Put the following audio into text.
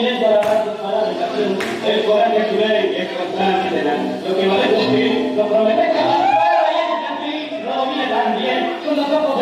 comienza la el coraje cruel y el constante Lo que va a descubrir, lo promete acabar, pero ahí en el no domina también, los ojos